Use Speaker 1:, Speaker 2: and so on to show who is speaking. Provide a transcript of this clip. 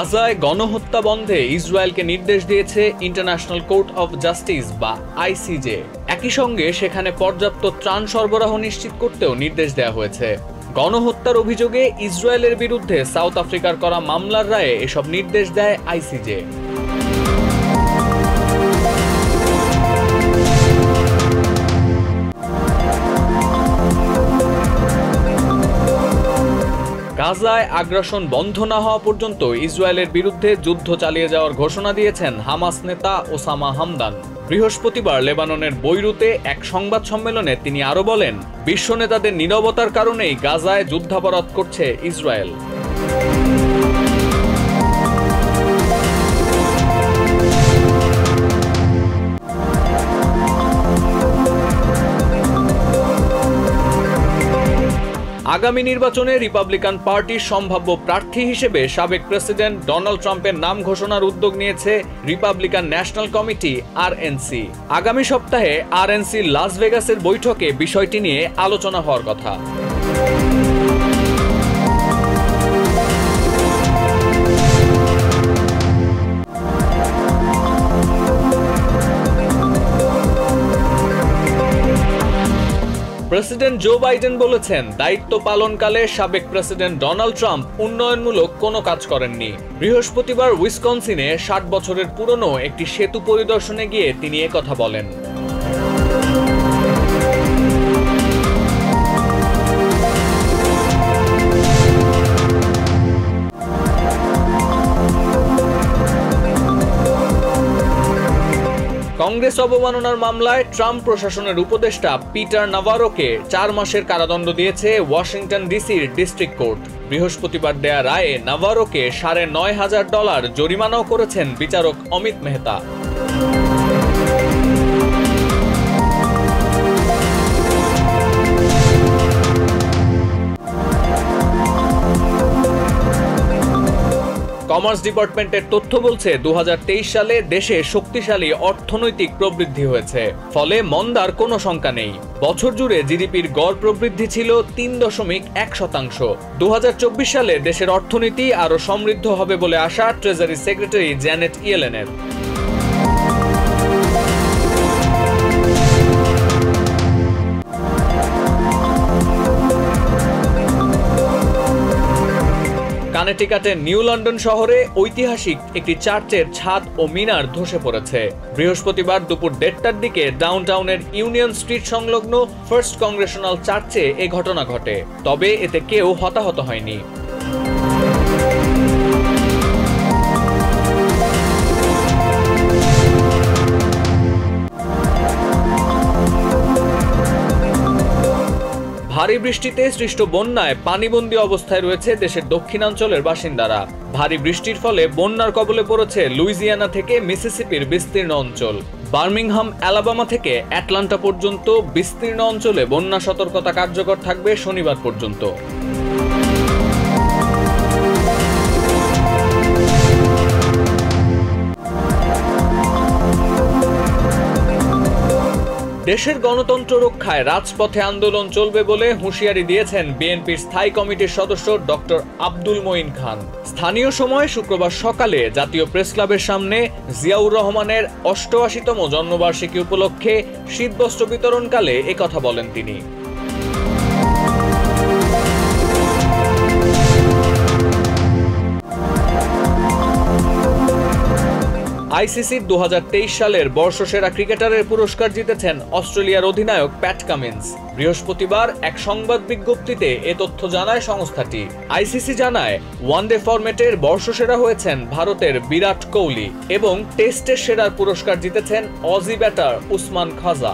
Speaker 1: গাজায় গণহত্যা বন্ধে ইসরায়েলকে নির্দেশ দিয়েছে ইন্টারন্যাশনাল কোর্ট অফ জাস্টিস বা আইসিজে। একই সঙ্গে সেখানে পর্যাপ্ত ত্রাণ সরবরাহ নিশ্চিত করতেও নির্দেশ দেওয়া হয়েছে। গণহত্যার অভিযোগে ইসরায়েলের বিরুদ্ধে সাউথ আফ্রিকার করা মামলার রায়ে এসব নির্দেশ দেয় আইসিজে। গাজায় আগ্রাসন বন্ধ না হওয়া পর্যন্ত ইসরায়েলের বিরুদ্ধে যুদ্ধ চালিয়ে যাওয়ার ঘোষণা দিয়েছেন হামাস নেতা ওসামা হামদান। বৃহস্পতিবার লেবাননের বৈরুতে এক সংবাদ সম্মেলনে তিনি আরও বলেন, বিশ্ব নেতাদের নীরবতার কারণেই গাজায় যুদ্ধাপরাধ করছে ইসরায়েল। আগামী নির্বাচনে রিপাবলিকান পার্টির সম্ভাব্য প্রার্থী হিসেবে সাবেক প্রেসিডেন্ট ডোনাল্ড ট্রাম্পের নাম ঘোষণার উদ্যোগ নিয়েছে রিপাবলিকান ন্যাশনাল কমিটি আরএনসি আগামী সপ্তাহে আরএনসি লাস ভেগাসের বৈঠকে বিষয়টি নিয়ে আলোচনা হওয়ার কথা। প্রেসিডেন্ট জো বাইডেন বলেছেন, দায়িত্ব পালনকালে সাবেক প্রেসিডেন্ট ডোনাল্ড ট্রাম্প উন্নয়নমূলক কোনো কাজ করেননি। বৃহস্পতিবার উইসকনসিনে ষাট বছরের পুরনো একটি সেতু পরিদর্শনে গিয়ে তিনি কথা বলেন। কংগ্রেস অবমাননার মামলায় ট্রাম্প প্রশাসনের উপদেষ্টা পিটার নাভারোকে চার মাসের কারাদণ্ড দিয়েছে ওয়াশিংটন ডিসির ডিস্ট্রিক্ট কোর্ট। বৃহস্পতিবার দেয়া রায়ে নাভারোকে সাড়ে নয় হাজার ডলার জরিমানাও করেছেন বিচারক অমিত মেহতা। কমার্স ডিপার্টমেন্টের তথ্য বলছে দু হাজার তেইশ সালে দেশে শক্তিশালী অর্থনৈতিক প্রবৃদ্ধি হয়েছে। ফলে মন্দার কোনো শঙ্কা নেই। বছর জুড়ে জিডিপির গড় প্রবৃদ্ধি ছিল তিন দশমিক এক শতাংশ। দু হাজার চব্বিশ সালে দেশের অর্থনীতি আরও সমৃদ্ধ হবে বলে আশা ট্রেজারি সেক্রেটারি জ্যানেট ইয়েলেনের। কানেটিকাটের নিউ লন্ডন শহরে ঐতিহাসিক একটি চার্চের ছাদ ও মিনার ধসে পড়েছে। বৃহস্পতিবার দুপুর দেড়টার দিকে ডাউনটাউনের ইউনিয়ন স্ট্রিট সংলগ্ন ফার্স্ট কংগ্রেশনাল চার্চে এ ঘটনা ঘটে। তবে এতে কেউ হতাহত হয়নি। ভারী বৃষ্টিতে সৃষ্ট বন্যায় পানিবন্দি অবস্থায় রয়েছে দেশের দক্ষিণাঞ্চলের বাসিন্দারা। ভারী বৃষ্টির ফলে বন্যার কবলে পড়েছে লুইজিয়ানা থেকে মিসিসিপির বিস্তীর্ণ অঞ্চল। বার্মিংহাম, অ্যালাবামা থেকে অ্যাটলান্টা পর্যন্ত বিস্তীর্ণ অঞ্চলে বন্যা সতর্কতা কার্যকর থাকবে শনিবার পর্যন্ত। দেশের গণতন্ত্র রক্ষায় রাজপথে আন্দোলন চলবে বলে হুঁশিয়ারি দিয়েছেন বিএনপির স্থায়ী কমিটির সদস্য ডক্টর আব্দুল মঈন খান। স্থানীয় সময় শুক্রবার সকালে জাতীয় প্রেস ক্লাবের সামনে জিয়াউর রহমানের অষ্টআশিতম জন্মবার্ষিকী উপলক্ষে শীতবস্ত্র বিতরণকালে একথা বলেন তিনি। আইসিসির দু সালের বর্ষসেরা ক্রিকেটারের পুরস্কার জিতেছেন অস্ট্রেলিয়ার অধিনায়ক প্যাট কামিন্স। বৃহস্পতিবার এক সংবাদ বিজ্ঞপ্তিতে এ তথ্য জানায় সংস্থাটি। আইসিসি জানায়, ওয়ানডে ফরম্যাটের বর্ষসেরা হয়েছেন ভারতের বিরাট কোহলি এবং টেস্টের সেরার পুরস্কার জিতেছেন অজি ব্যাটার উসমান খাজা।